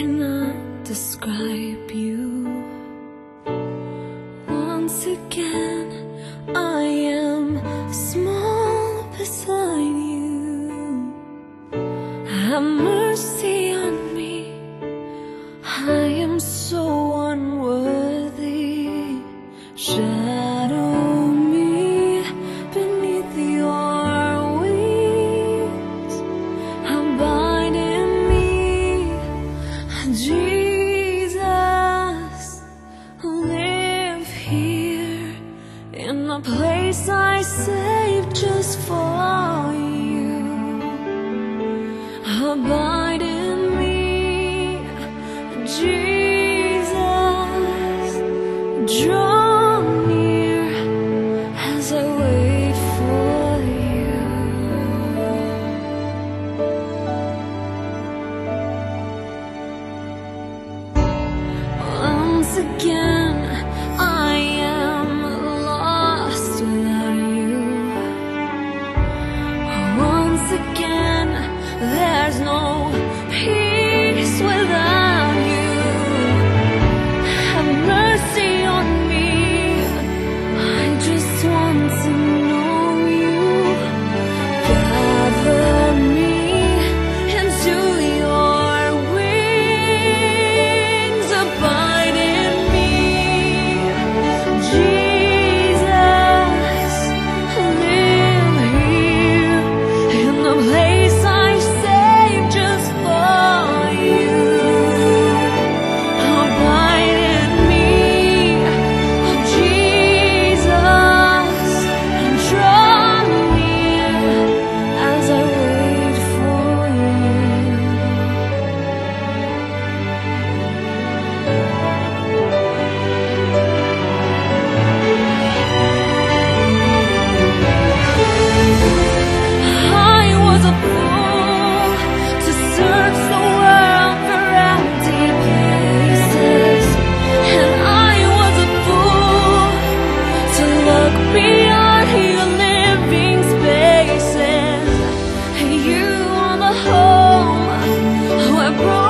cannot describe you. Once again, I am small beside you. Have mercy. I saved just for you. Abide in me, Jesus. Draw near as I wait for you. Once again. again. There's no grow